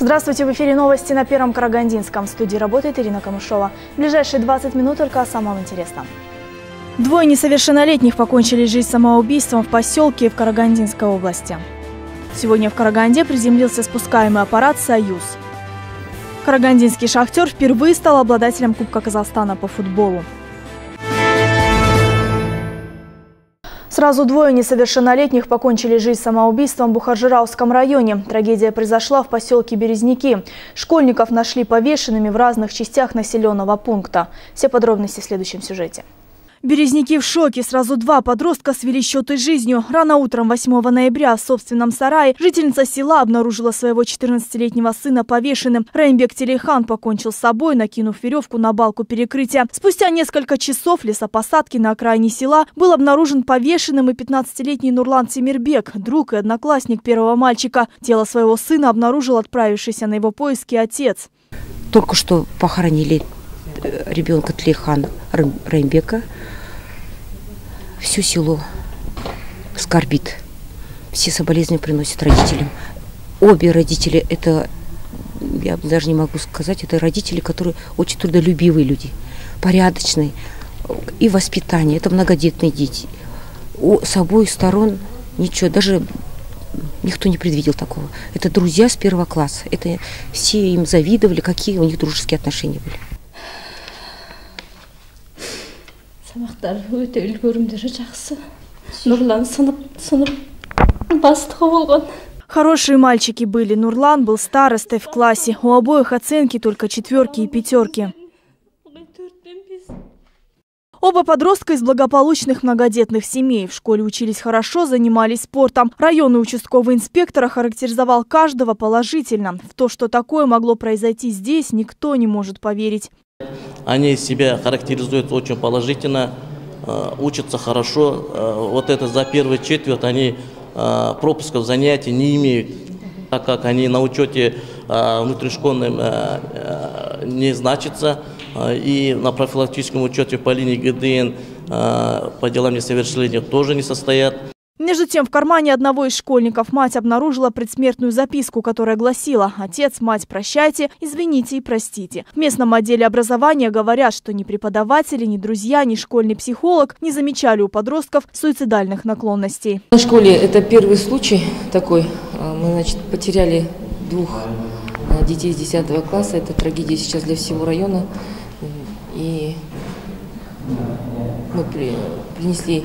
Здравствуйте, в эфире новости на Первом Карагандинском. В студии работает Ирина Камышова. В ближайшие 20 минут только о самом интересном. Двое несовершеннолетних покончили жизнь самоубийством в поселке в Карагандинской области. Сегодня в Караганде приземлился спускаемый аппарат «Союз». Карагандинский шахтер впервые стал обладателем Кубка Казахстана по футболу. Сразу двое несовершеннолетних покончили жизнь самоубийством в Бухаржирауском районе. Трагедия произошла в поселке Березники. Школьников нашли повешенными в разных частях населенного пункта. Все подробности в следующем сюжете. Березники в шоке. Сразу два подростка свели счеты с жизнью. Рано утром 8 ноября в собственном сарае жительница села обнаружила своего 14-летнего сына повешенным. Реймбек Телехан покончил с собой, накинув веревку на балку перекрытия. Спустя несколько часов лесопосадки на окраине села был обнаружен повешенным и 15-летний Нурлан Семирбек, друг и одноклассник первого мальчика. Тело своего сына обнаружил отправившийся на его поиски отец. Только что похоронили ребенка Тлейхана Реймбека все село скорбит. Все соболезнования приносят родителям. Обе родители, это, я даже не могу сказать, это родители, которые очень трудолюбивые люди, порядочные. И воспитание, это многодетные дети. У, с обоих сторон ничего, даже никто не предвидел такого. Это друзья с первого класса. Это все им завидовали, какие у них дружеские отношения были. Сабақтары өте үлгерімдері жақсы нұрлан сынып сынып бастығы болған Хорошие мальчики были. Нурлан был старостой в классе. У обоих оценки только четверки и пятерки. Оба подростка из благополучных многодетных семей. В школе учились хорошо, занимались спортом. Районный участковый инспектор охарактеризовал каждого положительно. В то, что такое могло произойти здесь, никто не может поверить. Они себя характеризуют очень положительно, э, учатся хорошо. Э, вот это за первый четверть они э, пропусков занятий не имеют, так как они на учете внутришкольным не значатся. И на профилактическом учете по линии ГДН по делам несовершеннолетних тоже не состоят. Между тем, в кармане одного из школьников мать обнаружила предсмертную записку, которая гласила «Отец, мать, прощайте, извините и простите». В местном отделе образования говорят, что ни преподаватели, ни друзья, ни школьный психолог не замечали у подростков суицидальных наклонностей. В школе это первый случай такой. А, мы, значит, потеряли двух а, детей с 10 класса. Это трагедия сейчас для всего района. И мы принесли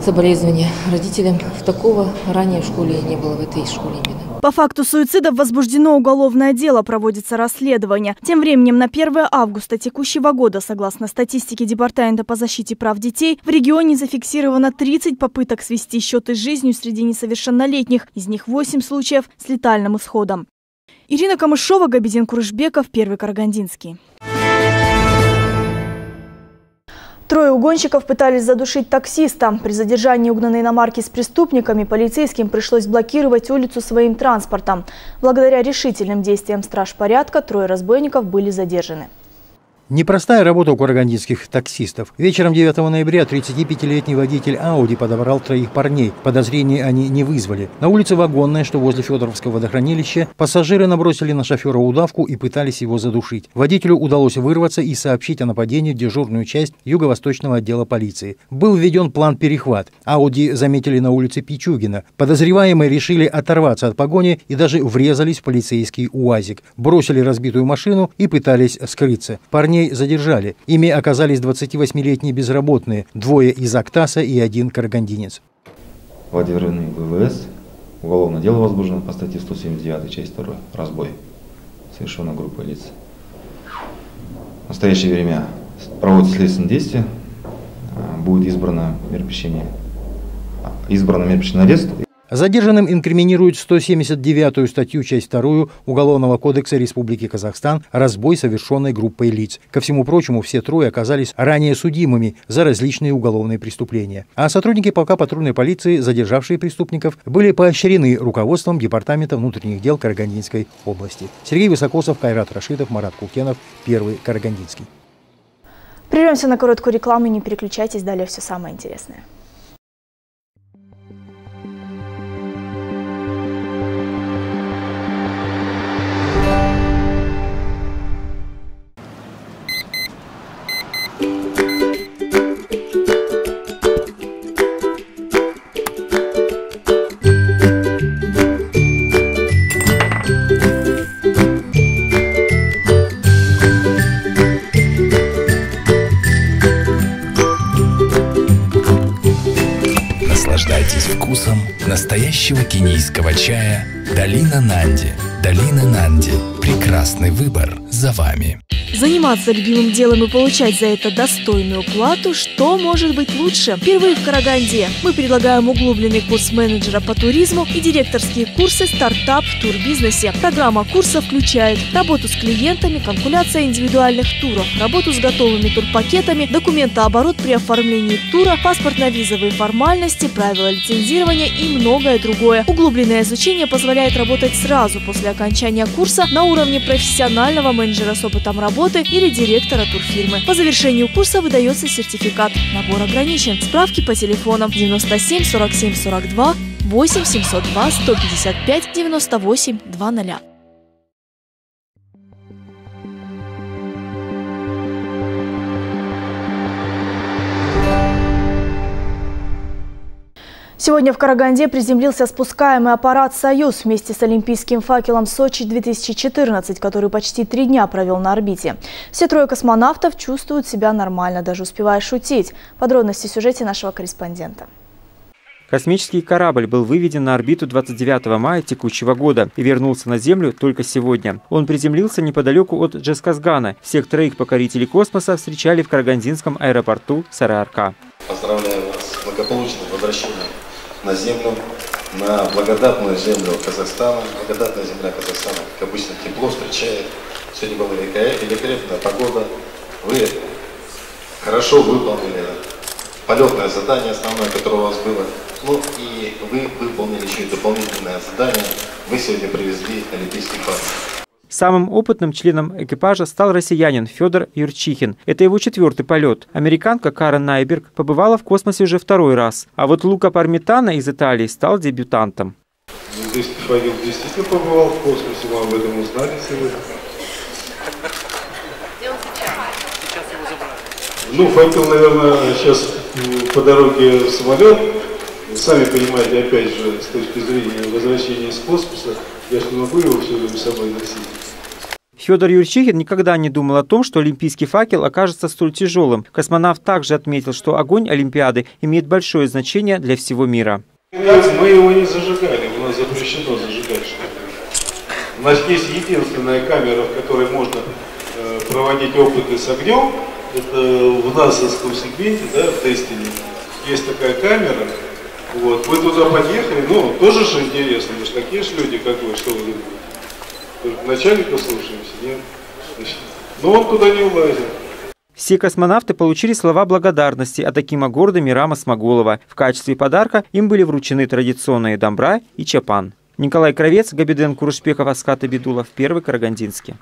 соболезнования родителям. Такого ранее в школе не было, в этой школе именно. По факту суицидов возбуждено уголовное дело, проводится расследование. Тем временем на 1 августа текущего года, согласно статистике Департамента по защите прав детей, в регионе зафиксировано 30 попыток свести счеты с жизнью среди несовершеннолетних, из них 8 случаев с летальным исходом. Ирина Камышова, Габидин Курышбеков, Первый Карагандинский. Трое угонщиков пытались задушить таксиста. При задержании угнанной иномарки с преступниками полицейским пришлось блокировать улицу своим транспортом. Благодаря решительным действиям страж порядка трое разбойников были задержаны. Непростая работа у карагандинских таксистов. Вечером 9 ноября 35-летний водитель Ауди подобрал троих парней. Подозрений они не вызвали. На улице Вагонная, что возле Федоровского водохранилища, пассажиры набросили на шофера удавку и пытались его задушить. Водителю удалось вырваться и сообщить о нападении в дежурную часть Юго-Восточного отдела полиции. Был введен план перехват. Ауди заметили на улице Пичугина. Подозреваемые решили оторваться от погони и даже врезались в полицейский УАЗик. Бросили разбитую машину и пытались скрыться. Парни парней задержали. Ими оказались 28-летние безработные, двое из Актаса и один карагандинец. Владимирный ВВС. Уголовное дело возбуждено по статье 179, часть 2. Разбой. Совершенно группа лиц. В настоящее время проводится следственное действие. Будет избрано мероприятие, избрано мероприятие арест Задержанным инкриминируют 179-ю статью, часть 2 Уголовного кодекса Республики Казахстан «Разбой, совершенной группой лиц». Ко всему прочему, все трое оказались ранее судимыми за различные уголовные преступления. А сотрудники полка патрульной полиции, задержавшие преступников, были поощрены руководством Департамента внутренних дел Карагандинской области. Сергей Высокосов, Кайрат Рашидов, Марат Кукенов, Первый Карагандинский. Прервемся на короткую рекламу и не переключайтесь, далее все самое интересное. Заниматься любимым делом и получать за это достойную плату, что может быть лучше? Впервые в Караганде мы предлагаем углубленный курс менеджера по туризму и директорские курсы «Стартап в турбизнесе». Программа курса включает работу с клиентами, калькуляция индивидуальных туров, работу с готовыми турпакетами, документооборот при оформлении тура, паспортно-визовые формальности, правила лицензирования и многое другое. Углубленное изучение позволяет работать сразу после окончания курса на уровне профессионального менеджера с опытом работы работы или директора турфирмы. По завершению курса выдается сертификат. Набор ограничен. Справки по телефонам 97 47 42 8 702 155 98 20. Сегодня в Караганде приземлился спускаемый аппарат «Союз» вместе с олимпийским факелом Сочи-2014, который почти три дня провел на орбите. Все трое космонавтов чувствуют себя нормально, даже успевая шутить. Подробности в сюжете нашего корреспондента. Космический корабль был выведен на орбиту 29 мая текущего года и вернулся на Землю только сегодня. Он приземлился неподалеку от Джесказгана. Всех троих покорителей космоса встречали в Карагандинском аэропорту Сараарка. Поздравляю вас с благополучным возвращением на землю, на благодатную землю Казахстана. Благодатная земля Казахстана, как обычно, тепло встречает. Сегодня была великолепная погода. Вы хорошо выполнили полетное задание основное, которое у вас было. Ну и вы выполнили еще и дополнительное задание. Вы сегодня привезли Олимпийский парк. Самым опытным членом экипажа стал россиянин Федор Юрчихин. Это его четвертый полет. Американка Карен Найберг побывала в космосе уже второй раз. А вот Лука Пармитана из Италии стал дебютантом. Здесь Фагил действительно побывал в космосе, мы об этом узнали сегодня. Ну, Факел, наверное, сейчас по дороге в самолет. Сами понимаете, опять же, с точки зрения возвращения из космоса, я же не могу его все время с собой носить. Федор Юрчихин никогда не думал о том, что олимпийский факел окажется столь тяжелым. Космонавт также отметил, что огонь Олимпиады имеет большое значение для всего мира. Мы его не зажигали, у нас запрещено зажигать У нас есть единственная камера, в которой можно э, проводить опыты с огнем. Это в НАСАском сегменте, да, в тестине. Есть такая камера, вот, вы туда подъехали, ну, тоже же интересно, мы же такие же люди, как вы, что вы думаете? Начальника слушаемся, нет? Значит, но он туда не влазит. Все космонавты получили слова благодарности от Акима города Мирама Смоголова. В качестве подарка им были вручены традиционные домбра и чапан. Николай Кровец, Габиден Курушпеков, Аскат Абидулов, Первый Карагандинский.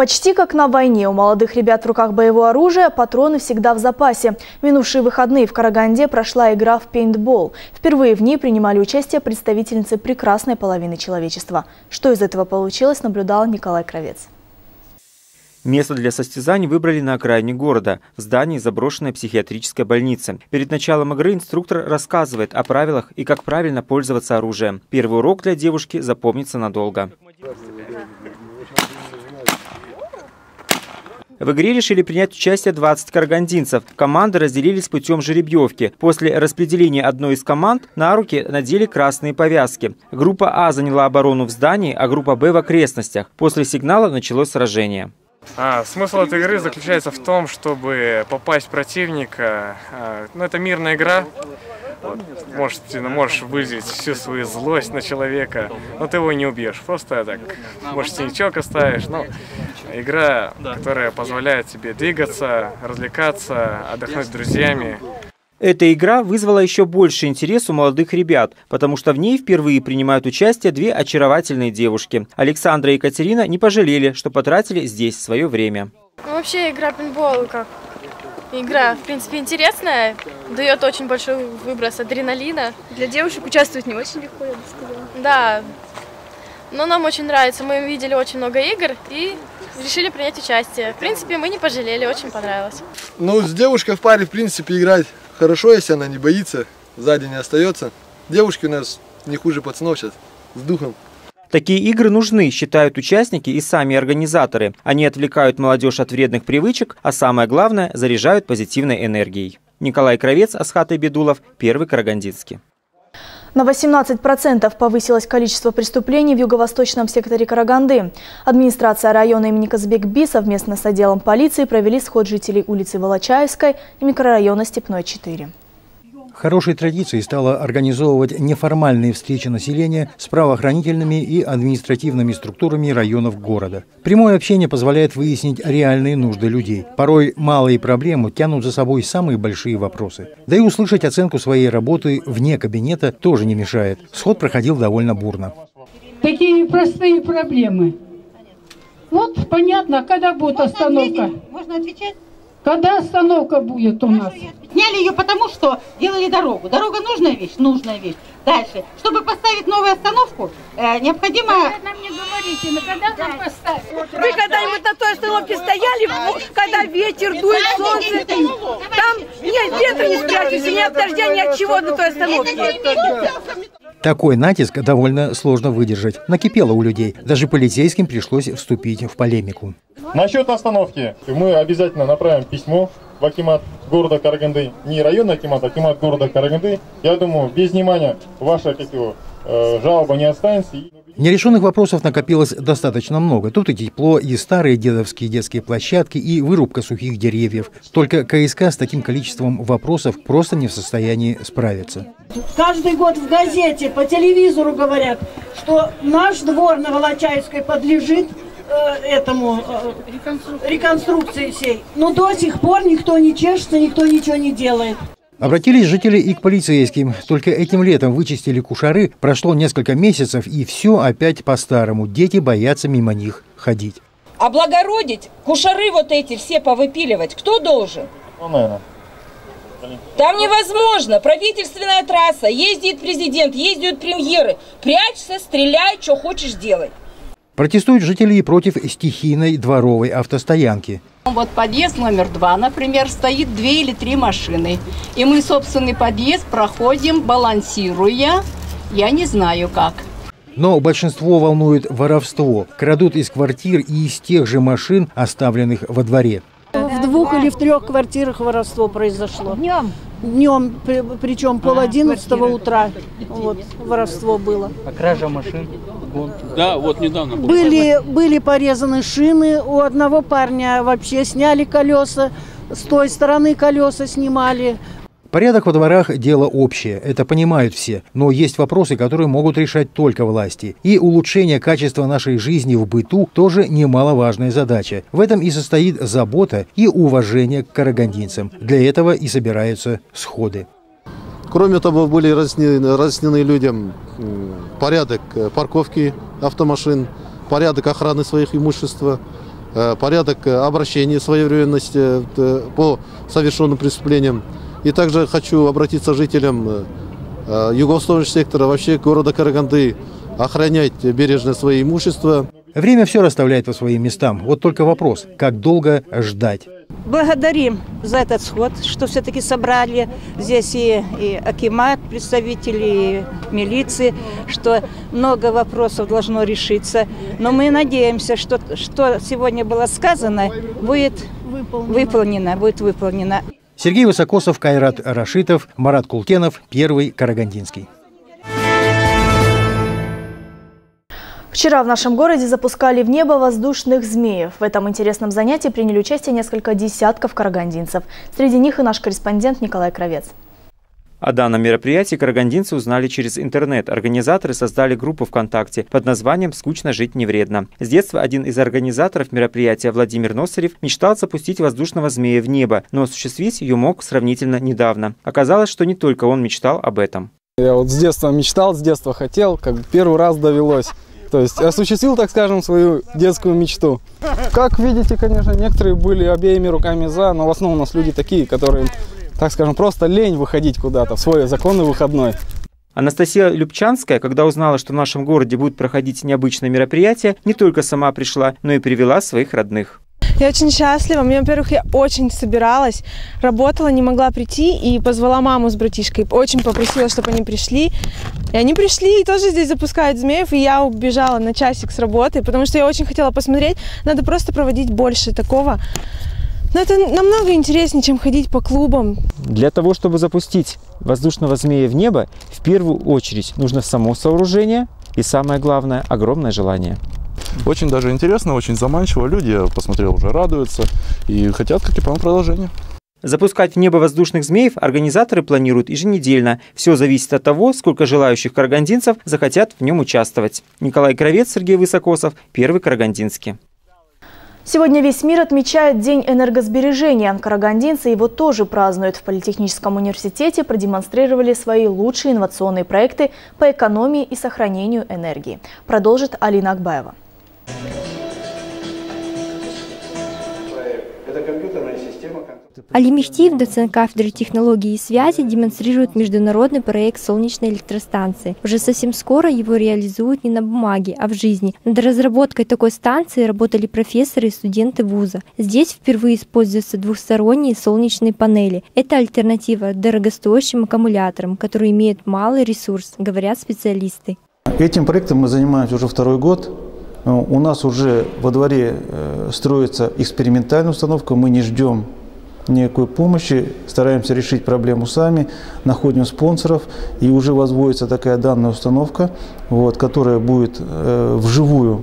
Почти как на войне. У молодых ребят в руках боевое оружие, патроны всегда в запасе. минувшие выходные в Караганде прошла игра в пейнтбол. Впервые в ней принимали участие представительницы прекрасной половины человечества. Что из этого получилось, наблюдал Николай Кровец. Место для состязаний выбрали на окраине города, в здании заброшенной психиатрической больницы. Перед началом игры инструктор рассказывает о правилах и как правильно пользоваться оружием. Первый урок для девушки запомнится надолго. В игре решили принять участие 20 карагандинцев. Команды разделились путем жеребьевки. После распределения одной из команд на руки надели красные повязки. Группа А заняла оборону в здании, а группа Б в окрестностях. После сигнала началось сражение. А, смысл этой игры заключается в том, чтобы попасть в противника. А, ну, это мирная игра. Вот, может, ты можешь выразить всю свою злость на человека, но ты его не убьешь. Просто так, может, синячок оставишь. Но игра, которая позволяет тебе двигаться, развлекаться, отдохнуть с друзьями. Эта игра вызвала еще больше интерес у молодых ребят, потому что в ней впервые принимают участие две очаровательные девушки. Александра и Екатерина не пожалели, что потратили здесь свое время. Ну, вообще игра пинбол как игра, в принципе, интересная, дает очень большой выброс адреналина. Для девушек участвовать не очень легко, я бы сказала. Да, но нам очень нравится. Мы видели очень много игр и решили принять участие. В принципе, мы не пожалели, очень понравилось. Ну, с девушкой в паре, в принципе, играть хорошо, если она не боится, сзади не остается. Девушки у нас не хуже пацанов сейчас, с духом. Такие игры нужны, считают участники и сами организаторы. Они отвлекают молодежь от вредных привычек, а самое главное – заряжают позитивной энергией. Николай Кровец, Асхат Бедулов, Первый Карагандинский. На 18% повысилось количество преступлений в юго-восточном секторе Караганды. Администрация района имени Казбек-Би совместно с отделом полиции провели сход жителей улицы Волочаевской и микрорайона Степной-4. Хорошей традицией стало организовывать неформальные встречи населения с правоохранительными и административными структурами районов города. Прямое общение позволяет выяснить реальные нужды людей. Порой малые проблемы тянут за собой самые большие вопросы. Да и услышать оценку своей работы вне кабинета тоже не мешает. Сход проходил довольно бурно. Такие простые проблемы. Вот понятно, когда будет остановка. Можно отвечать? Когда остановка будет у нас? Сняли ее потому, что делали дорогу. Дорога нужная вещь? Нужная вещь. Дальше. Чтобы поставить новую остановку, э, необходимо... Вы нам не говорите, на когда там поставить? Вы когда-нибудь на той остановке стояли, когда ветер дует, солнце? Там нет ветра не спрячешься, ни от дождя, ни от чего на той остановке. Такой натиск довольно сложно выдержать. Накипело у людей. Даже полицейским пришлось вступить в полемику. Насчет остановки мы обязательно направим письмо в Акимат города Караганды. Не районный Акимат, а Акимат города Караганды. Я думаю, без внимания ваша как его, э, жалоба не останется. Нерешенных вопросов накопилось достаточно много. Тут и тепло, и старые дедовские детские площадки, и вырубка сухих деревьев. Только КСК с таким количеством вопросов просто не в состоянии справиться. Каждый год в газете, по телевизору говорят, что наш двор на Волочаевской подлежит э, этому э, реконструкции всей. Но до сих пор никто не чешется, никто ничего не делает. Обратились жители и к полицейским. Только этим летом вычистили кушары, прошло несколько месяцев, и все опять по-старому. Дети боятся мимо них ходить. Облагородить, кушары вот эти все повыпиливать, кто должен? Ну, наверное. Там невозможно. Правительственная трасса, ездит президент, ездят премьеры. Прячься, стреляй, что хочешь делай. Протестуют жители и против стихийной дворовой автостоянки. Вот подъезд номер два, например, стоит две или три машины. И мы собственный подъезд проходим, балансируя, я не знаю как. Но большинство волнует воровство. Крадут из квартир и из тех же машин, оставленных во дворе. В двух или в трех квартирах воровство произошло. Днем? Днем, при, причем пол одиннадцатого утра вот, воровство было. А кража машин? Да, вот недавно. Были, были порезаны шины, у одного парня вообще сняли колеса, с той стороны колеса снимали. Порядок во дворах – дело общее, это понимают все, но есть вопросы, которые могут решать только власти. И улучшение качества нашей жизни в быту тоже немаловажная задача. В этом и состоит забота и уважение к карагандинцам. Для этого и собираются сходы. Кроме того, были разъяснены, разъяснены людям порядок э, парковки автомашин, порядок охраны своих имущества, э, порядок э, обращения своевременности по совершенным преступлениям. И также хочу обратиться жителям юго-восточного сектора, вообще города Караганды, охранять бережно свои имущества. Время все расставляет по своим местам. Вот только вопрос, как долго ждать? Благодарим за этот сход, что все-таки собрали здесь и, и Акимат, представители милиции, что много вопросов должно решиться. Но мы надеемся, что, что сегодня было сказано, будет выполнено, выполнено будет выполнено. Сергей Высокосов, Кайрат Рашитов, Марат Култенов, Первый Карагандинский. Вчера в нашем городе запускали в небо воздушных змеев. В этом интересном занятии приняли участие несколько десятков карагандинцев. Среди них и наш корреспондент Николай Кровец. О данном мероприятии карагандинцы узнали через интернет. Организаторы создали группу ВКонтакте под названием «Скучно жить не вредно». С детства один из организаторов мероприятия Владимир Носарев мечтал запустить воздушного змея в небо, но осуществить ее мог сравнительно недавно. Оказалось, что не только он мечтал об этом. Я вот с детства мечтал, с детства хотел, как первый раз довелось. То есть осуществил, так скажем, свою детскую мечту. Как видите, конечно, некоторые были обеими руками за, но в основном у нас люди такие, которые, так скажем, просто лень выходить куда-то в свой законный выходной. Анастасия Любчанская, когда узнала, что в нашем городе будет проходить необычное мероприятие, не только сама пришла, но и привела своих родных. Я очень счастлива. Мне, во-первых, я очень собиралась, работала, не могла прийти и позвала маму с братишкой. Очень попросила, чтобы они пришли. И они пришли и тоже здесь запускают змеев. И я убежала на часик с работы, потому что я очень хотела посмотреть. Надо просто проводить больше такого Но это намного интереснее, чем ходить по клубам. Для того, чтобы запустить воздушного змея в небо, в первую очередь нужно само сооружение и, самое главное, огромное желание. Очень даже интересно, очень заманчиво. Люди, я посмотрел, уже радуются и хотят, как и по продолжение. Запускать в небо воздушных змеев организаторы планируют еженедельно. Все зависит от того, сколько желающих карагандинцев захотят в нем участвовать. Николай Кровец, Сергей Высокосов, Первый Карагандинский. Сегодня весь мир отмечает День энергосбережения. Карагандинцы его тоже празднуют. В Политехническом университете продемонстрировали свои лучшие инновационные проекты по экономии и сохранению энергии. Продолжит Алина Акбаева. Али Мехтиев, доцент кафедры технологии и связи, демонстрирует международный проект солнечной электростанции. Уже совсем скоро его реализуют не на бумаге, а в жизни. Над разработкой такой станции работали профессоры и студенты вуза. Здесь впервые используются двухсторонние солнечные панели. Это альтернатива дорогостоящим аккумуляторам, которые имеют малый ресурс, говорят специалисты. Этим проектом мы занимаемся уже второй год. У нас уже во дворе э, строится экспериментальная установка, мы не ждем никакой помощи, стараемся решить проблему сами, находим спонсоров, и уже возводится такая данная установка, вот, которая будет э, вживую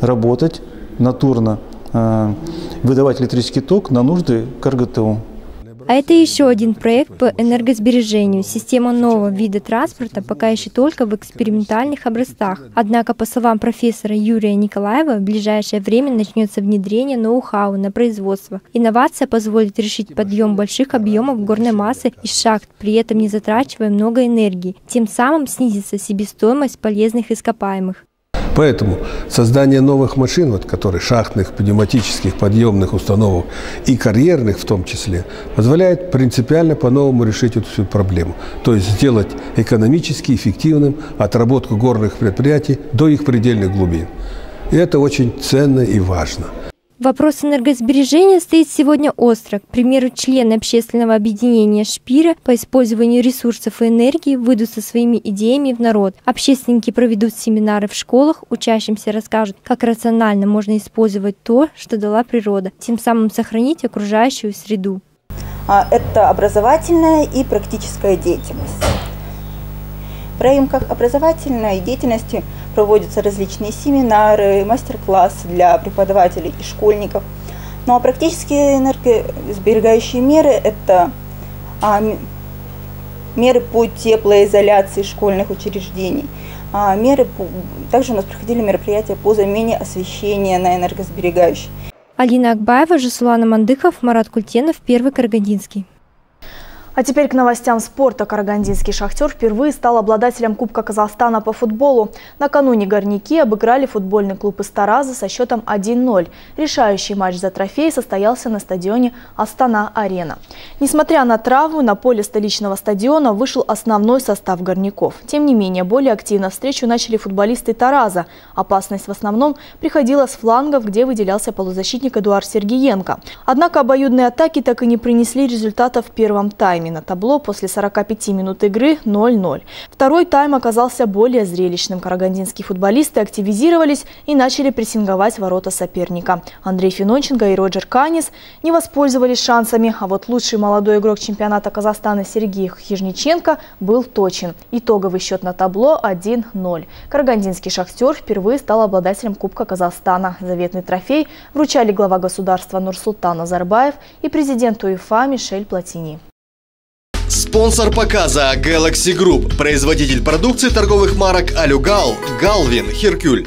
работать, натурно э, выдавать электрический ток на нужды КРГТУ. А это еще один проект по энергосбережению. Система нового вида транспорта пока еще только в экспериментальных образцах. Однако, по словам профессора Юрия Николаева, в ближайшее время начнется внедрение ноу-хау на производство. Инновация позволит решить подъем больших объемов горной массы из шахт, при этом не затрачивая много энергии. Тем самым снизится себестоимость полезных ископаемых. Поэтому создание новых машин, вот, которые шахтных, пневматических, подъемных установок и карьерных в том числе, позволяет принципиально по-новому решить эту всю проблему. То есть сделать экономически эффективным отработку горных предприятий до их предельных глубин. И это очень ценно и важно. Вопрос энергосбережения стоит сегодня остро. К примеру, члены общественного объединения «Шпира» по использованию ресурсов и энергии выйдут со своими идеями в народ. Общественники проведут семинары в школах, учащимся расскажут, как рационально можно использовать то, что дала природа, тем самым сохранить окружающую среду. А, это образовательная и практическая деятельность. В рамках образовательной деятельности проводятся различные семинары, мастер-классы для преподавателей и школьников. Ну а практические энергосберегающие меры – это а, меры по теплоизоляции школьных учреждений. А, меры по, также у нас проходили мероприятия по замене освещения на энергосберегающие. Алина Акбаева, Жасулана Мандыков, Марат Культенов, Первый Карагандинский. А теперь к новостям спорта. Карагандинский «Шахтер» впервые стал обладателем Кубка Казахстана по футболу. Накануне горняки обыграли футбольный клуб из Тараза со счетом 1-0. Решающий матч за трофей состоялся на стадионе «Астана-Арена». Несмотря на травму, на поле столичного стадиона вышел основной состав горняков. Тем не менее, более активно встречу начали футболисты Тараза. Опасность в основном приходила с флангов, где выделялся полузащитник Эдуард Сергеенко. Однако обоюдные атаки так и не принесли результатов в первом тайме тайме. На табло после 45 минут игры 0-0. Второй тайм оказался более зрелищным. Карагандинские футболисты активизировались и начали прессинговать ворота соперника. Андрей Финонченко и Роджер Канис не воспользовались шансами, а вот лучший молодой игрок чемпионата Казахстана Сергей Хижниченко был точен. Итоговый счет на табло 1-0. Карагандинский «Шахтер» впервые стал обладателем Кубка Казахстана. Заветный трофей вручали глава государства Нурсултан Назарбаев и президент УЕФА Мишель Платини. Спонсор показа Galaxy Group, производитель продукции торговых марок Алюгал, Галвин, Херкюль.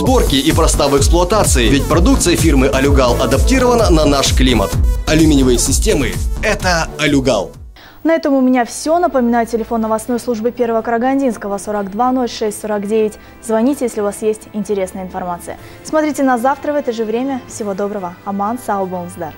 сборке и проста в эксплуатации, ведь продукция фирмы Алюгал адаптирована на наш климат. Алюминиевые системы – это Алюгал. На этом у меня все. Напоминаю, телефон новостной службы Первого Карагандинского 420649. Звоните, если у вас есть интересная информация. Смотрите нас завтра в это же время. Всего доброго. Аман Саубонсдар.